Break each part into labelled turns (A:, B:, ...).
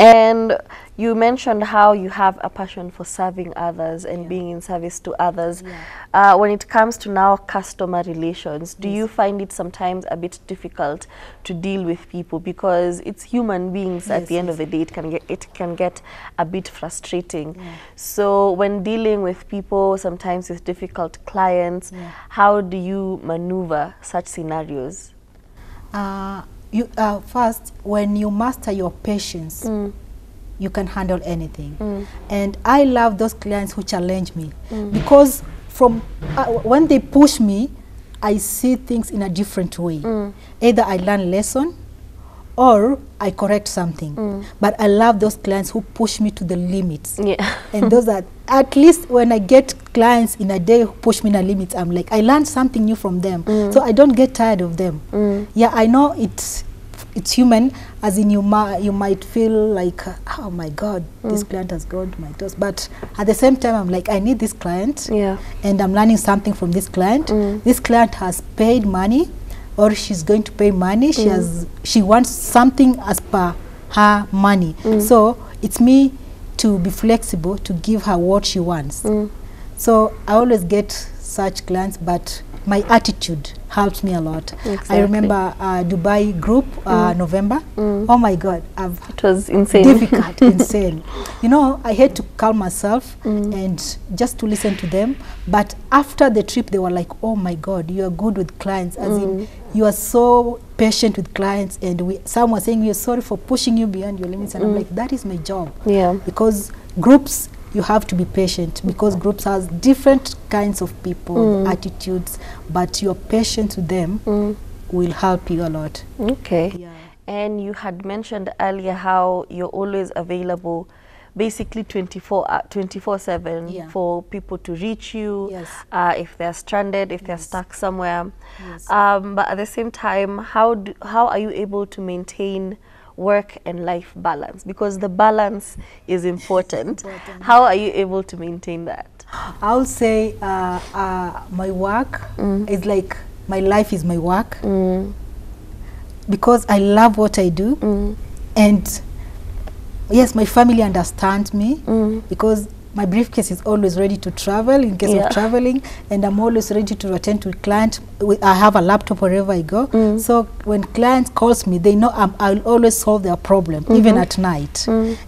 A: And you mentioned how you have a passion for serving others and being in service to others. Uh, when it comes to now customer relations, do you find it sometimes a bit difficult to deal with people because it's human beings at
B: Yes,
A: the end
B: yes.
A: of the day it can get it can get a bit frustrating. So when dealing with people sometimes with difficult clients,
B: Yeah.
A: how do you maneuver such scenarios?
B: Uh, you uh, first when you master your patience mm. you can handle anything Mm. and i love those clients who challenge me mm. because from uh, when they push me i see things in a different way either i learn lesson or i correct something. But i love those clients who push me to the limits.
A: Yeah.
B: and those are at least when I get clients in a day who push me in a limits, I'm like I learned something new from them, so I don't get tired of them. Yeah, I know it's it's human, as in you ma- you might feel like oh my God, this client has gone to my toes, but at the same time I'm like I need this client,
A: Yeah.
B: and I'm learning something from this client. This client has paid money, or she's going to pay money. She has she wants something as per her money. mm. So it's me to be flexible to give her what she wants. mm. So I always get such clients, but my attitude helps me a lot.
A: Exactly.
B: I remember uh, Dubai group uh, November. Oh my God, I've
A: It was insane.
B: difficult, insane. You know, I had to calm myself and just to listen to them. But after the trip, they were like, "Oh my God, you are good with clients. As in, you are so patient with clients." And we, some were saying, "We are sorry for pushing you beyond your limits." And I'm like, "That is my job."
A: Yeah.
B: Because groups, you have to be patient because groups has different kinds of people, attitudes. But your patience to them mm. will help you a lot.
A: Okay.
B: Yeah.
A: And you had mentioned earlier how you're always available basically 24 uh, 24/7
B: Yeah.
A: for people to reach you
B: Yes.
A: uh, if they're stranded if yes. they're stuck somewhere
B: Yes.
A: um, but at the same time how do, how are you able to maintain work and life balance because the balance is important,
B: Important.
A: how are you able to maintain that
B: I'll say uh, uh, my work mm. is like my life is my work mm. because I love what I do, mm. and yes, my family understands me because my briefcase is always ready to travel in case
A: Yeah.
B: of traveling, and I'm always ready to attend to client. I have a laptop wherever I go, so when clients calls me, they know I'm, I'll always solve their problem, even at night.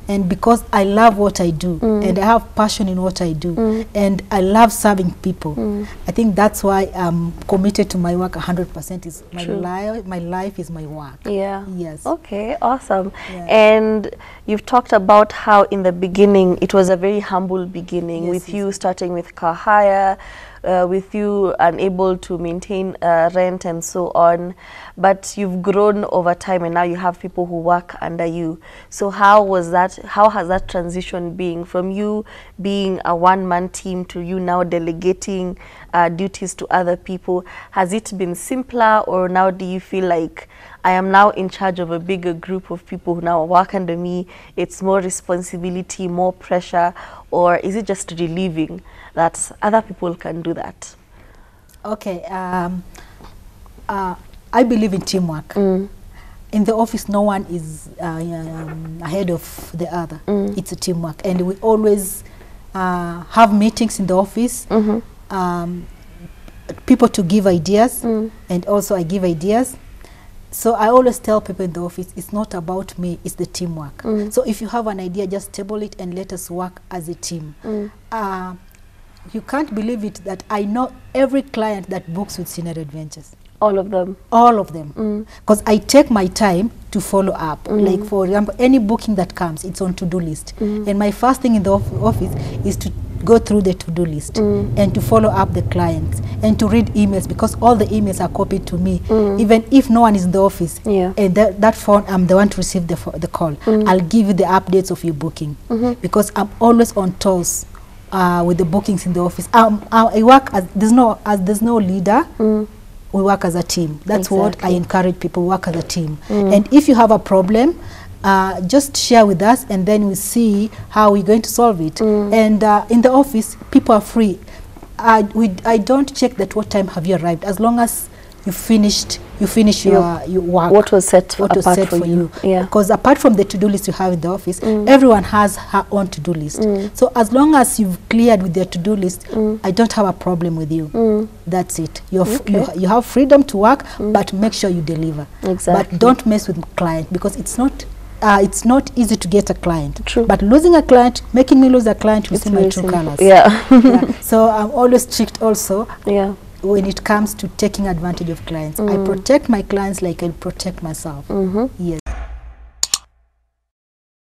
B: And because I love what I do, and I have passion in what I do, and I love serving people, I think that's why I'm committed to my work 100%. Is my life, my life is my work.
A: Yeah.
B: Yes.
A: Okay, awesome.
B: Yeah.
A: And you've talked about how in the beginning it was a very humble beginning
B: Yes,
A: with
B: yes.
A: you starting with hire, uh, with you unable to maintain uh, rent and so on. But you've grown over time and now you have people who work under you. So how was that, how has that transition been from you being a one-man team to you now delegating uh, duties to other people? Has it been simpler or now do you feel like I am now in charge of a bigger group of people who now work under me. It's more responsibility, more pressure, or is it just relieving that other people can do that?
B: Okay. Um, uh, I believe in teamwork. In the office, no one is uh, um, ahead of the other. It's a teamwork, and we always uh, have meetings in the office. Um, people to give ideas, and also I give ideas. So I always tell people in the office, it's not about me, it's the teamwork. So if you have an idea, just table it and let us work as a team. Uh, you can't believe it that I know every client that books with Scenery Adventures.
A: All of them.
B: All of them. Mm. Because I take my time to follow up. Mm. Like, for example, any booking that comes, it's on to-do list. Mm. And my first thing in the off- office is to go through the to-do list and to follow up the clients and to read emails because all the emails are copied to me. Even if no one is in the office,
A: Yeah.
B: and that, that phone, I'm the one to receive the, the call. I'll give you the updates of your booking mm-hmm. because I'm always on toes uh, with the bookings in the office. Um, I I work as there's no as there's no leader. We work as a team. That's what I encourage people work as a team. And if you have a problem, uh, just share with us, and then we see how we're going to solve it. And uh, in the office, people are free. I, we, I don't check that what time have you arrived. As long as you finished you finish
A: Your-
B: your, your work
A: what was set
B: what was
A: apart
B: set
A: for
B: for,
A: you.
B: you.
A: Yeah.
B: Because apart from the to-do list you have in the office, mm. everyone has her own to-do list. Mm. So as long as you've cleared with your to-do list, mm. I don't have a problem with you. That's it. You're f- you,
A: Okay.
B: you have freedom to work, but make sure you deliver.
A: Exactly.
B: But don't mess with client because it's not. Uh, it's not easy to get a client.
A: True.
B: But losing a client, making me lose a client, you see my true colors.
A: Yeah.
B: Yeah. So I'm always strict also
A: yeah.
B: When it comes to taking advantage of clients. Mm. I protect my clients like I protect myself.
A: Mm-hmm.
B: Yes.